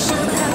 Listo,